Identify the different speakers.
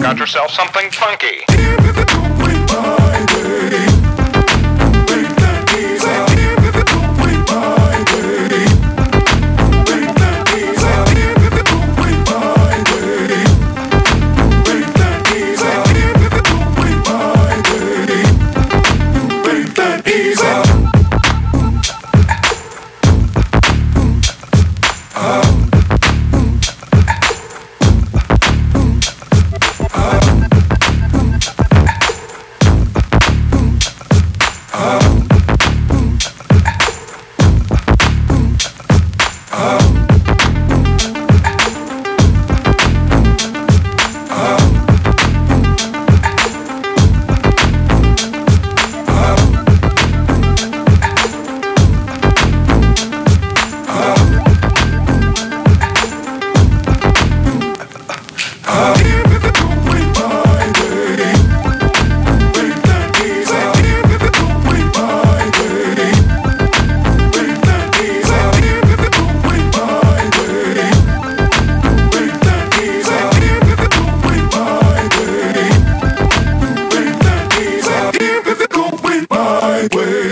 Speaker 1: got yourself something funky.
Speaker 2: Going my way.